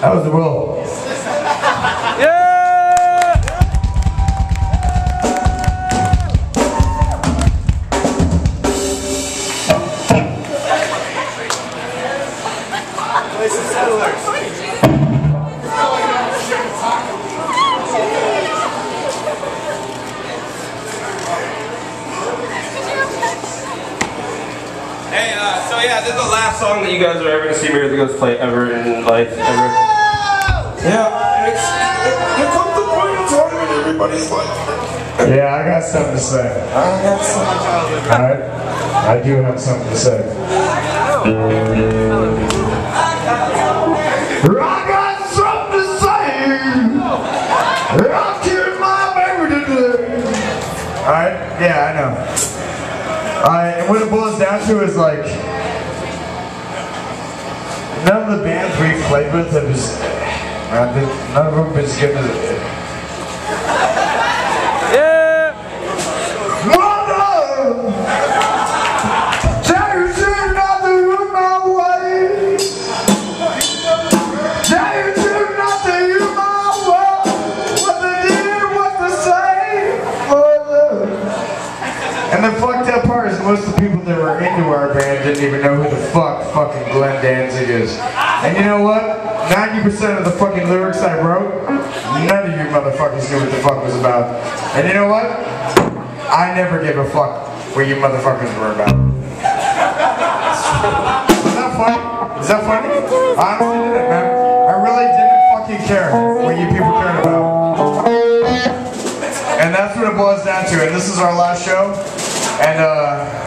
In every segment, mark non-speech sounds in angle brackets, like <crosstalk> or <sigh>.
That was the Will. Yeah! Hey, uh, so yeah, this is the last song that you guys are ever gonna see Mirror the Ghost play ever in life, ever. Yeah, it's, there comes the point in time when everybody's like, Yeah, I got something to say. I got some. Alright? I do have something to say. I got something to say. I killed my baby today. Alright? Yeah, I know. Alright, and what it boils down to is like none of the bands we've I think none of them have been as good as Yeah! Mother! Tell you should not to look my way. Tell you should not to use my way. What they did, what to say, mother. And the fucked up part is most of the people that were into our band didn't even know who the fuck fucking Glenn Danzig is. And you know what? 90% of the fucking lyrics I wrote, none of you motherfuckers knew what the fuck was about. And you know what? I never gave a fuck what you motherfuckers were about. Is that funny? Is that funny? Honestly didn't, man. I really didn't fucking care what you people cared about. And that's what it boils down to. And this is our last show. And uh,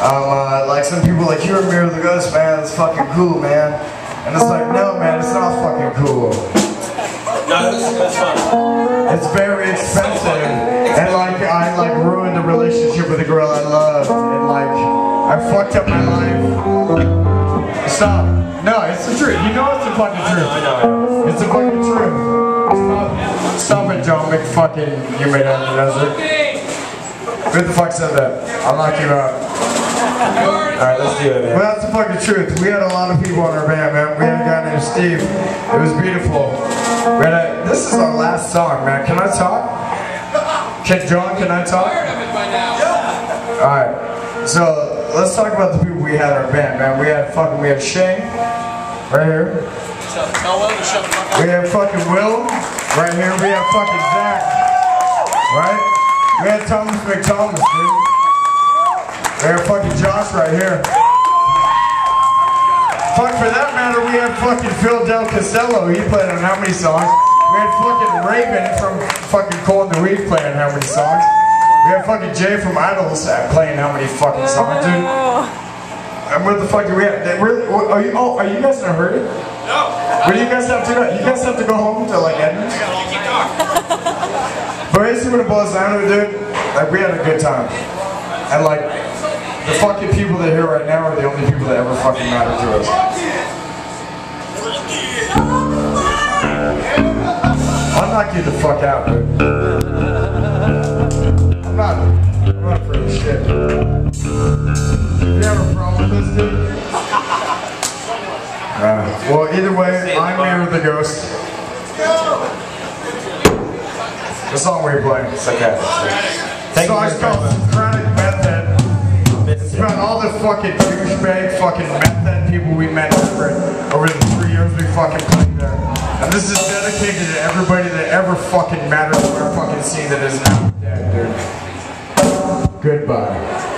um, uh, like some people like you're a Mirror of the Ghost, man. That's fucking cool, man. And it's like, no, man, it's not fucking cool. No, is fun. It's very expensive, and like I like ruined a relationship with a girl I loved, and like I fucked up my life. Stop. No, it's the truth. You know it's the fucking truth. I know. It's the fucking truth. Stop. It, John McFucking. You made out in the desert. Who the fuck said that? I'll knock you out. Alright, let's do it, Well, that's the fucking truth. We had a lot of people in our band, man. We had a guy named Steve. It was beautiful. We had a, this is our last song, man. Can I talk? Can John, can I talk? Alright. So, let's talk about the people we had in our band, man. We had fucking, we had Shane, right here. We have fucking Will, right here. We have fucking Zach, right? We had Thomas McThomas, dude. We have fucking Josh right here. Fuck, for that matter, we have fucking Phil Del Castello. He played on how many songs? We had fucking Raven from fucking Cold and the Weed playing how many songs? We had fucking Jay from Idols playing how many fucking songs, dude? And what the fuck do we have? Really, are you? Oh, are you guys in a hurry? No. What do you guys have to do? You guys have to go home to like Edmonds? But basically, what it boils down to, dude, like we had a good time, and like the fucking people that are here right now are the only people that ever fucking matter to us. I'll knock you the fuck out, dude. I'm not. I'm not afraid of shit. You have a problem with this, dude? Uh, well, either way, I'm here with the ghost. The song we're playing. It's okay. Song's called Chronic Method. About all the fucking douchebag fucking method people we met over, over the three years we fucking played there. And this is dedicated to everybody that ever fucking mattered to our fucking scene that is now dead, dude. Goodbye.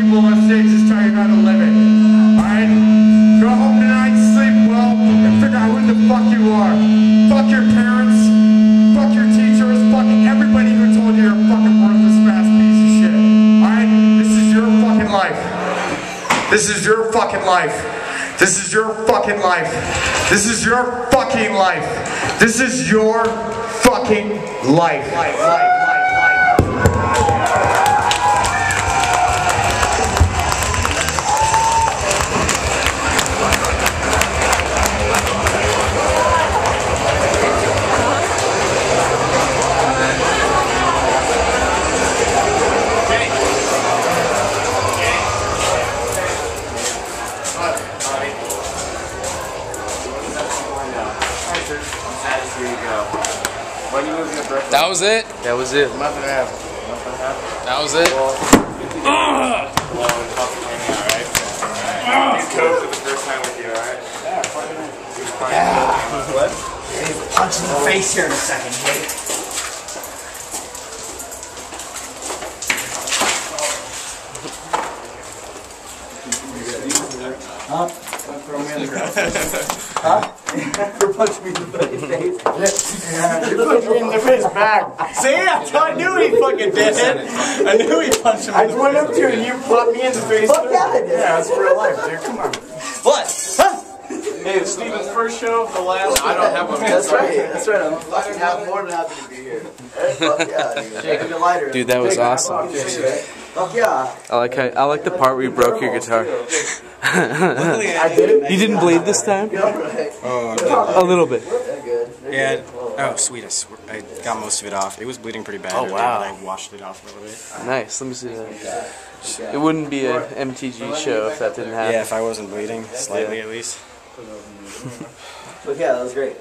people on stage just trying how to live it. Alright? Go home tonight, sleep well, and figure out who the fuck you are. Fuck your parents, fuck your teachers, fuck everybody who told you you're fucking worthless fast piece of shit. Alright? This is your fucking life. This is your fucking life. This is your fucking life. This is your fucking life. This is your fucking life. life, life. Was it. That was it. Nothing happened. Nothing happened. That was it. Punch in the face here in a second, Jake. For punching me in the fucking face. You put me in the face back. See, I, I knew he fucking did it. I knew he punched him. I went up to you and you popped me in the face. Fuck yeah, I did. Yeah, it's real life, dude. Come on. What? Huh? Hey, it's Steven's first show, the last. I don't have one. That's right. That's right. I'm fucking happy, more than happy to be here. Fuck yeah, dude. Jake, give me a lighter. Dude, that was awesome. Fuck yeah. I like how, I like the part where you broke your guitar. <laughs> I did. You didn't bleed this time? Alright. A little bit. They're good. They're Yeah. Good. Oh, sweet. I, swear, I got most of it off. It was bleeding pretty bad. Oh, earlier, wow. But I washed it off a little bit. Nice. Let me see that. It wouldn't be a MTG show if that didn't happen. Yeah, if I wasn't bleeding, slightly at least. But yeah, that was great.